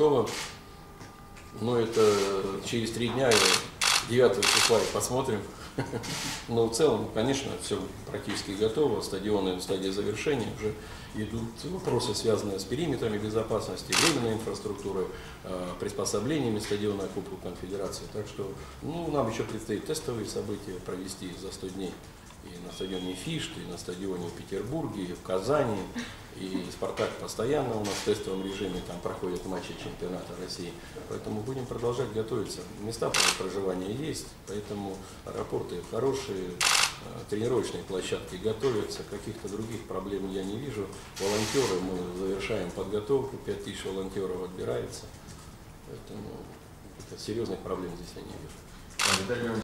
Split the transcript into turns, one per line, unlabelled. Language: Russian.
готово. Но это через три дня, 9 числа и посмотрим. Но в целом, конечно, все практически готово. Стадионы в стадии завершения уже идут вопросы, связанные с периметрами безопасности, временной инфраструктурой, э, приспособлениями стадиона Кубку Конфедерации. Так что ну, нам еще предстоит тестовые события провести за 100 дней и на стадионе Фишт, и на стадионе в Петербурге, и в Казани. И «Спартак» постоянно у нас в тестовом режиме, там проходят матчи чемпионата России. Поэтому будем продолжать готовиться. Места проживания есть, поэтому аэропорты хорошие, э, тренировочные площадки готовятся, каких-то других проблем я не вижу. Волонтеры, мы завершаем подготовку, 5000 волонтеров отбирается. Поэтому серьезных проблем здесь я не вижу.